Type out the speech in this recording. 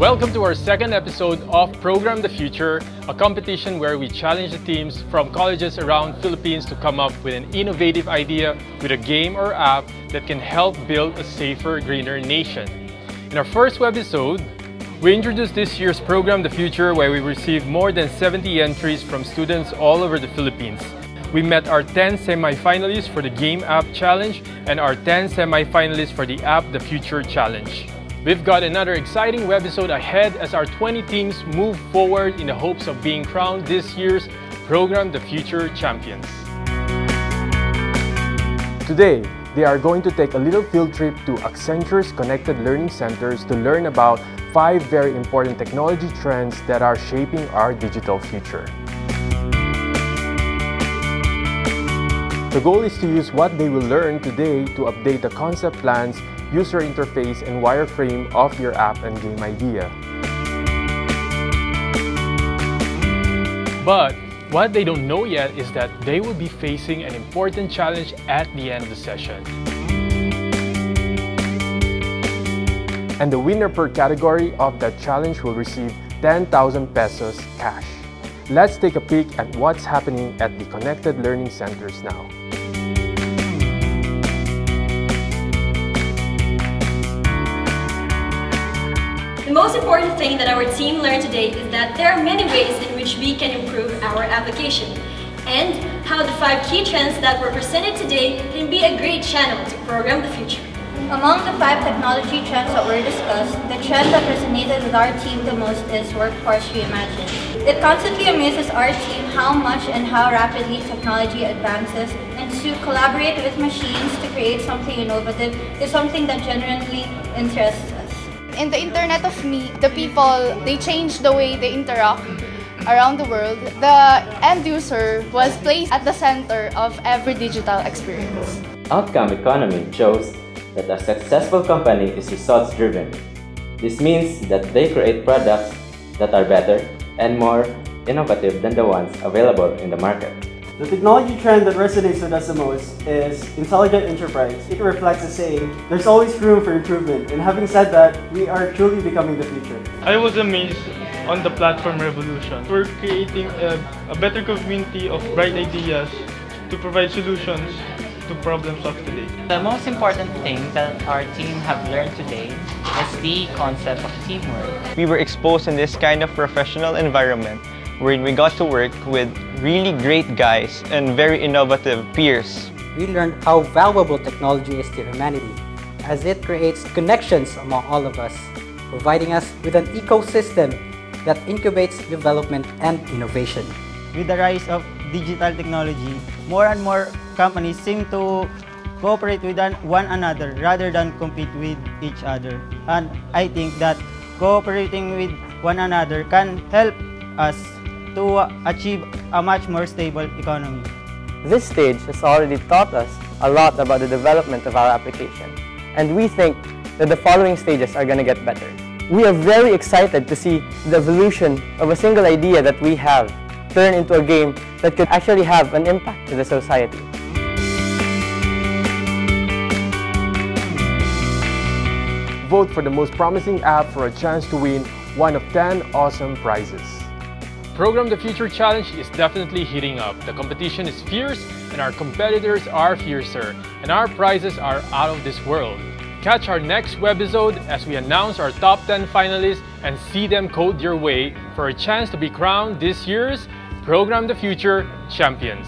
Welcome to our second episode of Program the Future, a competition where we challenge the teams from colleges around Philippines to come up with an innovative idea with a game or app that can help build a safer, greener nation. In our first webisode, we introduced this year's Program the Future where we received more than 70 entries from students all over the Philippines. We met our 10 semi-finalists for the Game App Challenge and our 10 semi-finalists for the App the Future Challenge. We've got another exciting webisode ahead as our 20 teams move forward in the hopes of being crowned this year's Program the Future Champions. Today, they are going to take a little field trip to Accenture's Connected Learning Centers to learn about five very important technology trends that are shaping our digital future. The goal is to use what they will learn today to update the concept plans user interface and wireframe of your app and game idea. But what they don't know yet is that they will be facing an important challenge at the end of the session. And the winner per category of that challenge will receive 10,000 pesos cash. Let's take a peek at what's happening at the Connected Learning Centers now. The most important thing that our team learned today is that there are many ways in which we can improve our application and how the five key trends that were presented today can be a great channel to program the future. Among the five technology trends that were discussed, the trend that resonated with our team the most is Workforce Reimagined. It constantly amazes our team how much and how rapidly technology advances and to collaborate with machines to create something innovative is something that genuinely interests us in the Internet of Me, the people, they change the way they interact around the world. The end user was placed at the center of every digital experience. Outcome economy shows that a successful company is results-driven. This means that they create products that are better and more innovative than the ones available in the market. The technology trend that resonates with us the most is intelligent enterprise. It reflects the saying, there's always room for improvement. And having said that, we are truly becoming the future. I was amazed on the platform revolution. We're creating a, a better community of bright ideas to provide solutions to problems of today. The most important thing that our team have learned today is the concept of teamwork. We were exposed in this kind of professional environment wherein we got to work with really great guys and very innovative peers. We learned how valuable technology is to humanity as it creates connections among all of us, providing us with an ecosystem that incubates development and innovation. With the rise of digital technology, more and more companies seem to cooperate with one another rather than compete with each other. And I think that cooperating with one another can help us to achieve a much more stable economy. This stage has already taught us a lot about the development of our application, and we think that the following stages are going to get better. We are very excited to see the evolution of a single idea that we have turn into a game that could actually have an impact to the society. Vote for the most promising app for a chance to win one of 10 awesome prizes. Program the Future Challenge is definitely heating up. The competition is fierce and our competitors are fiercer and our prizes are out of this world. Catch our next webisode as we announce our top 10 finalists and see them code your way for a chance to be crowned this year's Program the Future Champions.